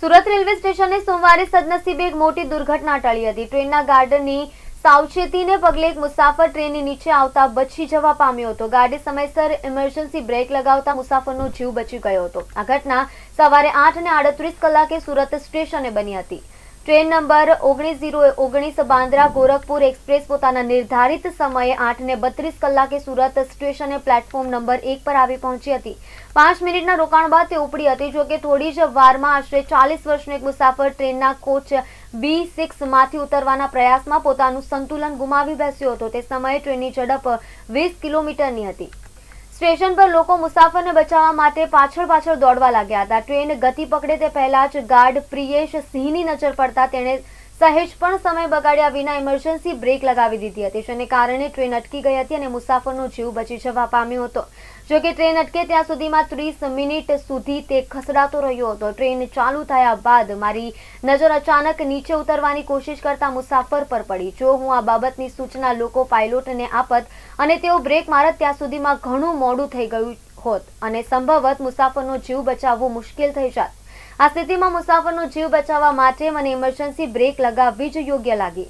Surat railway સ્ટેશને સોમવારે સદનસીબે એક મોટી દુર્ઘટના ટળી હતી. ટ્રેનના ગાર્ડની સાવચેતીને પગલે એક મુસાફર ટ્રેનની નીચે આવતા બચી જવા પામ્યો હતો. ગાર્ડે સમયસર ઇમરજન્સી બ્રેક લગાવતા મુસાફરનો જીવ બચી ગયો હતો. આ ઘટના સવારે આઠ ને આડત્રીસ કલાકે સુરત સ્ટેશને બની હતી. ટ્રેન નંબર ઓગણીસ ઝીરો ઓગણીસ બાંદ્રા ગોરખપુર એક્સપ્રેસ પોતાના નિર્ધારિત સમયે આઠ ને બત્રીસ કલાકે સુરત સ્ટેશને પ્લેટફોર્મ નંબર એક પર આવી પહોંચી હતી. પાંચ મિનિટના રોકાણ બાદ તે ઉપડી હતી, જોકે થોડી જ વારમાં આશરે ચાલીસ વર્ષનો એક મુસાફર ટ્રેનના કોચ બી સિક્સમાંથી ઉતરવાના પ્રયાસમાં પોતાનું સંતુલન ગુમાવી બેસ્યો હતો. તે સમયે ટ્રેનની ઝડપ વીસ કિલોમીટરની હતી. સ્ટેશન પર લોકો મુસાફરને બચાવવા માટે પાછળ પાછળ દોડવા લાગ્યા હતા. ટ્રેન ગતિ પકડે તે પહેલા જ ગાર્ડ પ્રિયેશ સિંહની નજર પડતા તેણે સહેજ પણ સમય બગાડ્યા વિના ઇમરજન્સી બ્રેક લગાવી દીધી હતી. જેને કારણે ટ્રેન અટકી ગઈ હતી અને મુસાફરનો જીવ બચી જવા પામ્યો હતો. જોકે ટ્રેન અટકે ત્યાં સુધીમાં ત્રીસ મિનિટ સુધી તે ખસડાતો રહ્યો હતો. ટ્રેન ચાલુ થયા બાદ મારી નજર અચાનક નીચે ઉતરવાની કોશિશ કરતા મુસાફર પર પડી. જો હું આ બાબતની સૂચના લોકો પાયલોટને આપત અને તેઓ બ્રેક મારત, ત્યાં સુધીમાં ઘણું મોડું થઈ ગયું હોત અને સંભવત મુસાફરનો જીવ બચાવવો મુશ્કેલ થઈ જાત. આ સ્થિતિમાં મુસાફરનો જીવ બચાવવા માટે મને ઇમરજન્સી બ્રેક લગાવવી જ યોગ્ય લાગી.